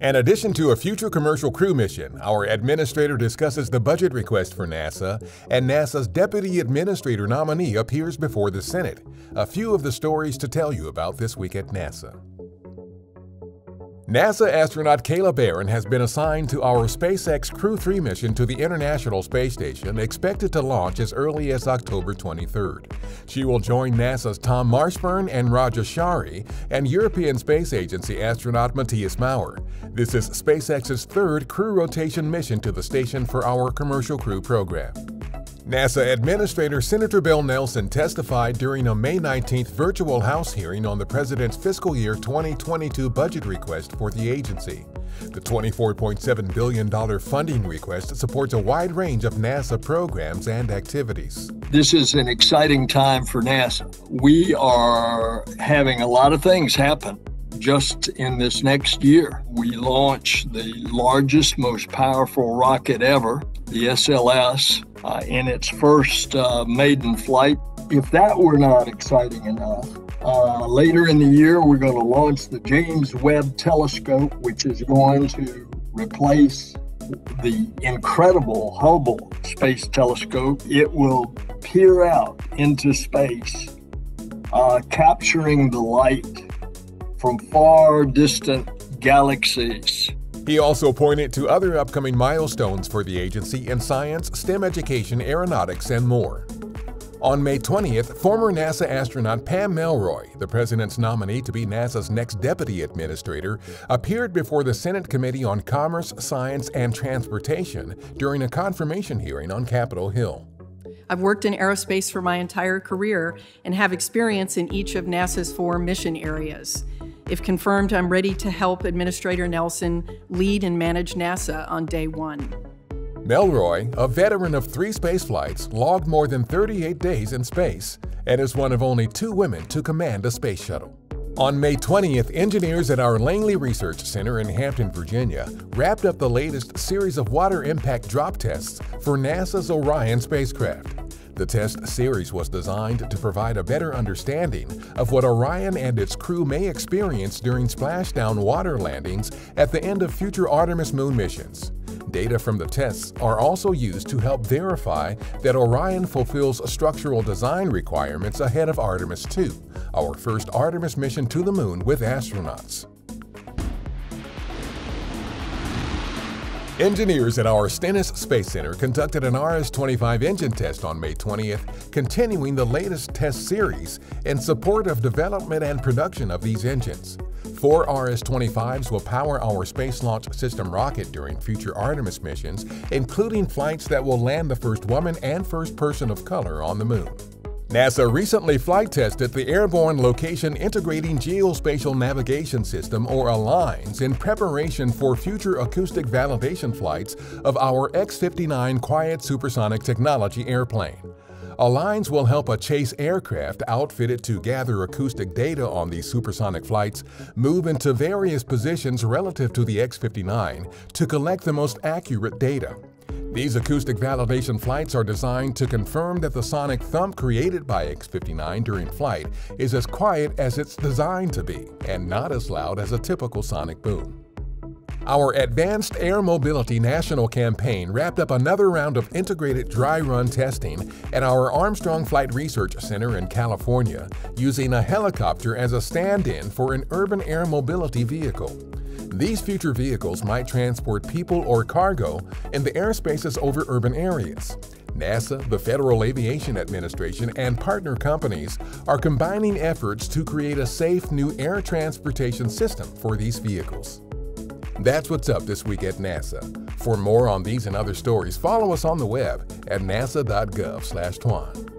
In addition to a future commercial crew mission, our administrator discusses the budget request for NASA, and NASA's deputy administrator nominee appears before the Senate. A few of the stories to tell you about this week at NASA. NASA astronaut Kayla Barron has been assigned to our SpaceX Crew 3 mission to the International Space Station, expected to launch as early as October 23rd. She will join NASA's Tom Marshburn and Raja Chari and European Space Agency astronaut Matthias Maurer. This is SpaceX's third crew rotation mission to the station for our Commercial Crew program. NASA Administrator Senator Bill Nelson testified during a May 19th virtual House hearing on the President's fiscal year 2022 budget request for the agency. The $24.7 billion funding request supports a wide range of NASA programs and activities. This is an exciting time for NASA. We are having a lot of things happen just in this next year. We launch the largest, most powerful rocket ever, the SLS, uh, in its first uh, maiden flight. If that were not exciting enough, uh, later in the year, we're going to launch the James Webb Telescope, which is going to replace the incredible Hubble Space Telescope. It will peer out into space, uh, capturing the light from far distant galaxies. He also pointed to other upcoming milestones for the agency in science, STEM education, aeronautics, and more. On May 20th, former NASA astronaut Pam Melroy, the president's nominee to be NASA's next deputy administrator, appeared before the Senate Committee on Commerce, Science, and Transportation during a confirmation hearing on Capitol Hill. I've worked in aerospace for my entire career and have experience in each of NASA's four mission areas. If confirmed, I'm ready to help Administrator Nelson lead and manage NASA on day one. Melroy, a veteran of three space flights, logged more than 38 days in space and is one of only two women to command a space shuttle. On May 20th, engineers at our Langley Research Center in Hampton, Virginia, wrapped up the latest series of water impact drop tests for NASA's Orion spacecraft. The test series was designed to provide a better understanding of what Orion and its crew may experience during splashdown water landings at the end of future Artemis moon missions. Data from the tests are also used to help verify that Orion fulfills structural design requirements ahead of Artemis 2, our first Artemis mission to the moon with astronauts. Engineers at our Stennis Space Center conducted an RS-25 engine test on May 20th, continuing the latest test series in support of development and production of these engines. Four RS-25s will power our Space Launch System rocket during future Artemis missions, including flights that will land the first woman and first person of color on the moon. NASA recently flight tested the Airborne Location Integrating Geospatial Navigation System, or ALINS, in preparation for future acoustic validation flights of our X-59 Quiet Supersonic Technology airplane. ALINS will help a chase aircraft outfitted to gather acoustic data on these supersonic flights move into various positions relative to the X-59 to collect the most accurate data. These acoustic validation flights are designed to confirm that the sonic thump created by X-59 during flight is as quiet as it's designed to be and not as loud as a typical sonic boom. Our Advanced Air Mobility National Campaign wrapped up another round of integrated dry run testing at our Armstrong Flight Research Center in California using a helicopter as a stand-in for an urban air mobility vehicle. These future vehicles might transport people or cargo in the airspaces over urban areas. NASA, the Federal Aviation Administration, and partner companies are combining efforts to create a safe new air transportation system for these vehicles. That's what's up this week at NASA. For more on these and other stories, follow us on the web at nasa.gov/twan.